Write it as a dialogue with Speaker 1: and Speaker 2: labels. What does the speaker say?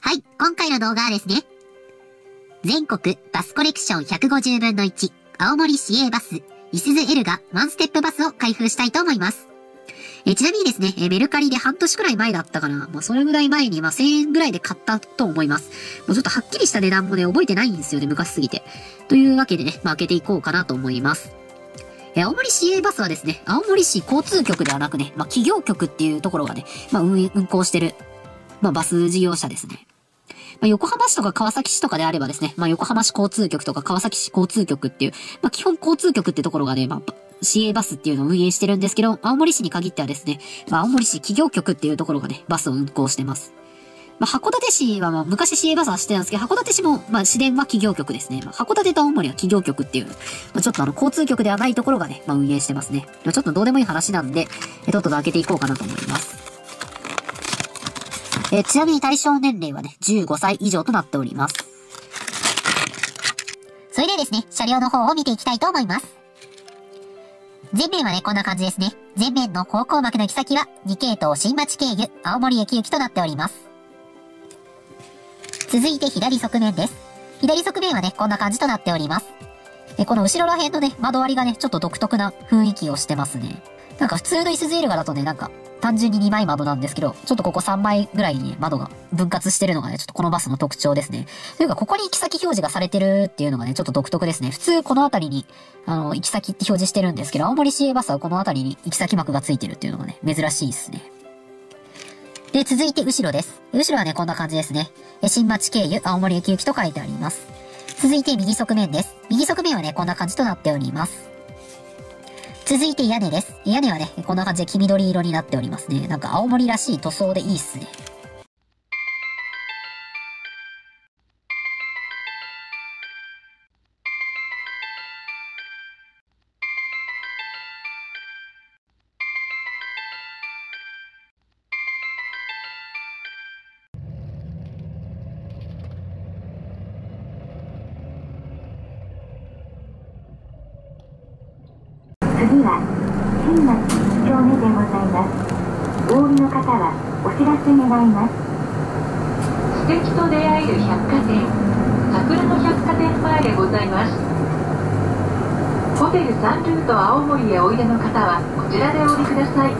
Speaker 1: はい、今回の動画はですね、全国バスコレクション150分の1、青森市営バス、いすず L がワンステップバスを開封したいと思います。えちなみにですね、えメルカリで半年くらい前だったかな。まあ、それぐらい前に、まあ、1000円ぐらいで買ったと思います。もうちょっとはっきりした値段もね、覚えてないんですよね、昔すぎて。というわけでね、まあ、開けていこうかなと思います。え青森市営バスはですね、青森市交通局ではなくね、まあ、企業局っていうところがね、まあ、運運行してる、まあ、バス事業者ですね。まあ、横浜市とか川崎市とかであればですね、まあ、横浜市交通局とか川崎市交通局っていう、まあ、基本交通局ってところがね、まあ、市営バスっていうのを運営してるんですけど、青森市に限ってはですね、まあ、青森市企業局っていうところがね、バスを運行してます。まあ、函館市はまあ昔市営バスはしてたんですけど、函館市も、まあ、市電は企業局ですね。まあ、函館と青森は企業局っていう、まあ、ちょっとあの、交通局ではないところがね、まあ、運営してますね。ちょっとどうでもいい話なんで、えとっとと開けていこうかなと思います。えちなみに対象年齢はね、15歳以上となっております。
Speaker 2: それでですね、車両の方を見ていきたいと思います。前面はね、こんな感じですね。前面の方向幕の行き先は、2系統新町経由、青森駅行きとなっております。続いて左側面です。左側面はね、こんな感じとなっております。え、この後ろら辺のね、窓割りがね、ちょっと独特な雰囲気をしてますね。なんか普通のイスズエルガだとね、なんか、単純に2枚窓なんですけど、ちょっとここ3枚ぐらいに窓が分割してるのがね、ちょっとこのバスの特徴ですね。というか、ここに行き先表示がされてるっていうのがね、ちょっと独特ですね。普通この辺りに、あの、行き先って表示してるんですけど、青森市営バスはこの辺りに行き先幕がついてるっていうのがね、珍しいですね。で、続いて後ろです。後ろはね、こんな感じですね。新町経由、青森駅行きと書いてあります。続いて右側面です。右側面はね、こんな感じとなっております。続いて屋根です。屋根はね、こんな感じで黄緑色になっておりますね。なんか青森らしい塗装でいいっすね。
Speaker 3: 次は新町1丁目でございます。お降りの方はお知らせ願います。
Speaker 4: 素敵と出会える百貨店桜の百貨店前でございます。ホテルサンルート青森へおいでの方はこちらでお降りください。